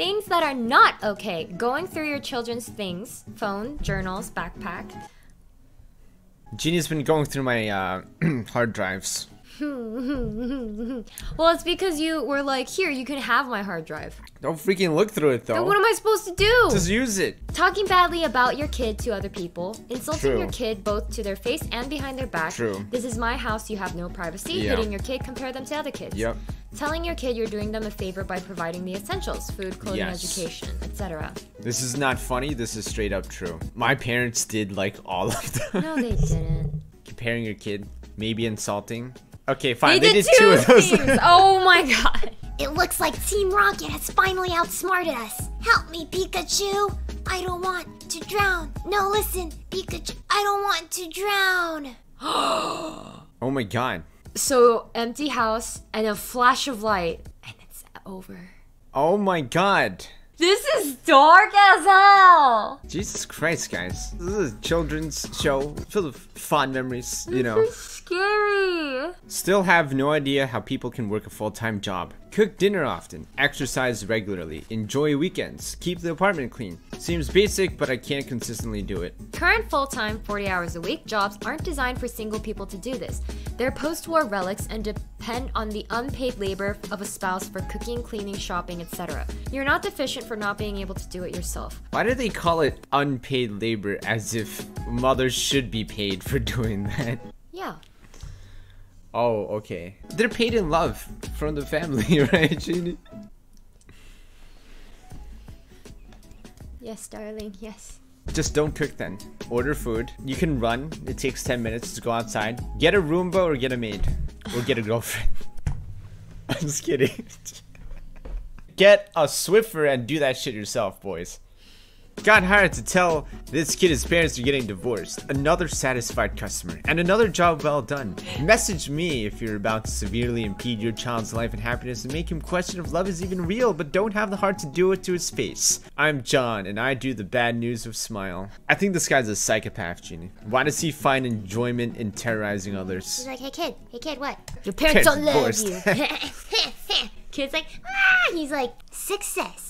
Things that are not okay. Going through your children's things phone, journals, backpack. Jeannie's been going through my uh, hard drives. well, it's because you were like, here, you can have my hard drive. Don't freaking look through it Then though. what am I supposed to do? Just use it. Talking badly about your kid to other people, insulting True. your kid both to their face and behind their back. True. This is my house, you have no privacy. Yeah. Hitting your kid, compare them to other kids. Yep. Telling your kid you're doing them a favor by providing the essentials food, clothing, Yes. education, etc. This is not funny. This is straight up true. My parents did like all of them. No, they didn't. Comparing your kid, maybe insulting. Okay, fine. They, They, did, did two of those. things. oh my god. It looks like Team Rocket has finally outsmarted us. Help me, Pikachu. I don't want to drown. No, listen, Pikachu. I don't want to drown. oh my god. So, empty house and a flash of light, and it's over. Oh my god. This is dark as hell. Jesus Christ, guys. This is a children's show filled of fond memories, you know. It's scary. Still have no idea how people can work a full time job. Cook dinner often, exercise regularly, enjoy weekends, keep the apartment clean. Seems basic, but I can't consistently do it. Current full time, 40 hours a week jobs aren't designed for single people to do this. They're post war relics and depend on the unpaid labor of a spouse for cooking, cleaning, shopping, etc. You're not deficient for not being able to do it yourself. Why do they call it unpaid labor as if mothers should be paid for doing that? Yeah. Oh, okay. They're paid in love from the family, right, Jeannie? Yes, darling, yes. Just don't cook then. Order food. You can run. It takes 10 minutes to go outside. Get a Roomba or get a maid. Or get a girlfriend. I'm just kidding. get a Swiffer and do that shit yourself, boys. Got hired to tell this kid his parents are getting divorced. Another satisfied customer. And another job well done. Message me if you're about to severely impede your child's life and happiness and make him question if love is even real, but don't have the heart to do it to his face. I'm John, and I do the bad news with smile. I think this guy's a psychopath, Jeannie. Why does he find enjoyment in terrorizing others? He's like, hey kid, hey kid, what? Your parents Get don't love divorced. you. Kid's like, ah! He's like, success.